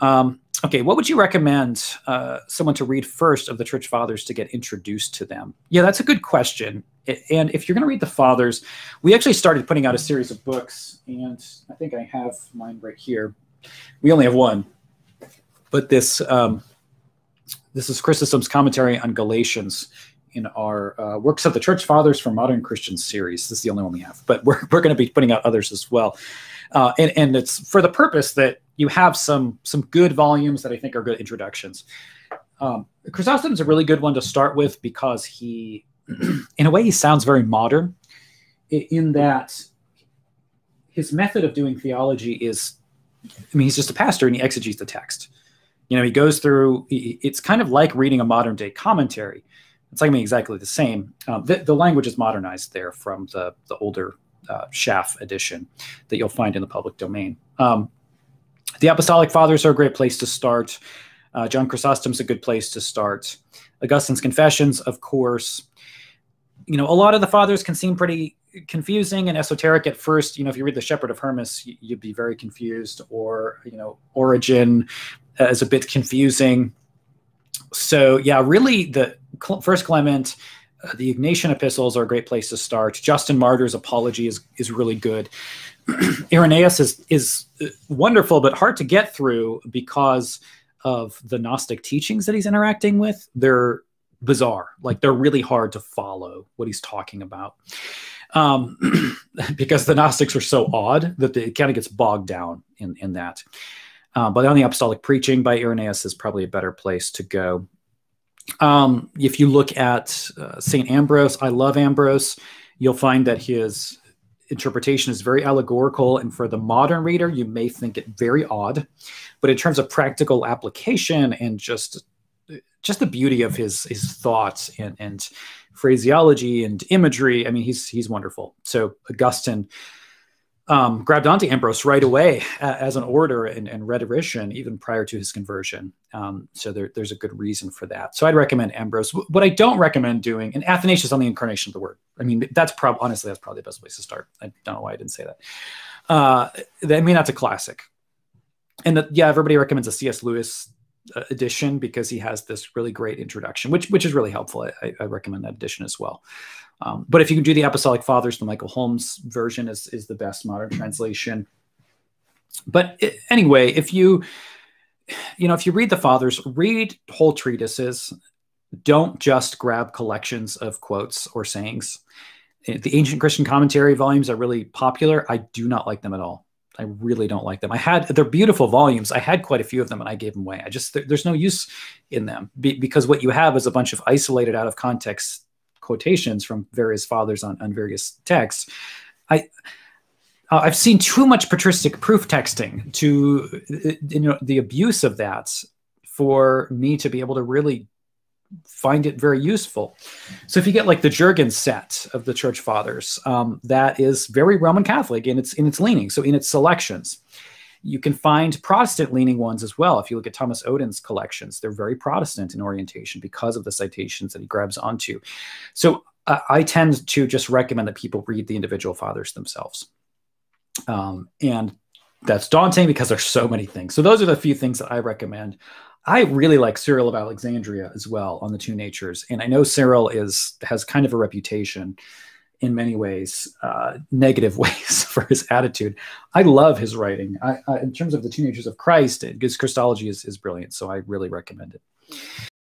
Um, okay, what would you recommend uh, someone to read first of the Church Fathers to get introduced to them? Yeah, that's a good question. And if you're going to read the Fathers, we actually started putting out a series of books, and I think I have mine right here. We only have one, but this um, this is Chrysostom's commentary on Galatians in our uh, Works of the Church Fathers for Modern Christians series. This is the only one we have, but we're, we're going to be putting out others as well. Uh, and, and it's for the purpose that you have some some good volumes that I think are good introductions. Um, Chrysostom is a really good one to start with because he, in a way, he sounds very modern in that his method of doing theology is, I mean, he's just a pastor and he exegetes the text. You know, he goes through, it's kind of like reading a modern day commentary. It's like I exactly the same. Um, the, the language is modernized there from the, the older uh, Schaff edition that you'll find in the public domain. Um, the Apostolic Fathers are a great place to start. Uh, John Chrysostom's a good place to start. Augustine's Confessions, of course. You know, a lot of the fathers can seem pretty confusing and esoteric at first. You know, if you read the Shepherd of Hermas, you'd be very confused, or you know, Origen is a bit confusing. So yeah, really, the First Clement, uh, the Ignatian epistles are a great place to start. Justin Martyr's apology is is really good. Irenaeus is is wonderful, but hard to get through because of the Gnostic teachings that he's interacting with. They're bizarre, like they're really hard to follow what he's talking about, um, because the Gnostics are so odd that it kind of gets bogged down in in that. Uh, but on the apostolic preaching by Irenaeus is probably a better place to go. Um, if you look at uh, St. Ambrose, I love Ambrose. You'll find that his interpretation is very allegorical. And for the modern reader, you may think it very odd. But in terms of practical application and just just the beauty of his his thoughts and, and phraseology and imagery, I mean, he's he's wonderful. So Augustine um, grabbed onto Ambrose right away as an orator and, and, rhetorician, even prior to his conversion. Um, so there, there's a good reason for that. So I'd recommend Ambrose. What I don't recommend doing, and Athanasius on the incarnation of the word. I mean, that's probably honestly that's probably the best place to start. I don't know why I didn't say that. Uh, I mean, that's a classic. And the, yeah, everybody recommends a C.S. Lewis edition because he has this really great introduction, which which is really helpful. I, I recommend that edition as well. Um, but if you can do the Apostolic Fathers, the Michael Holmes version is, is the best modern translation. But it, anyway, if you, you know, if you read the Fathers, read whole treatises. Don't just grab collections of quotes or sayings. The ancient Christian commentary volumes are really popular. I do not like them at all. I really don't like them. I had they're beautiful volumes. I had quite a few of them, and I gave them away. I just there, there's no use in them be, because what you have is a bunch of isolated, out of context quotations from various fathers on, on various texts. I uh, I've seen too much patristic proof texting to you know the abuse of that for me to be able to really find it very useful. So if you get like the Jurgens set of the Church Fathers, um, that is very Roman Catholic in its in its leaning, so in its selections. You can find Protestant leaning ones as well. If you look at Thomas Oden's collections, they're very Protestant in orientation because of the citations that he grabs onto. So uh, I tend to just recommend that people read the individual fathers themselves. Um, and that's daunting because there's so many things. So those are the few things that I recommend. I really like Cyril of Alexandria as well on the two natures, and I know Cyril is has kind of a reputation in many ways, uh, negative ways for his attitude. I love his writing. I, I, in terms of the Two Natures of Christ, his Christology is, is brilliant. So I really recommend it.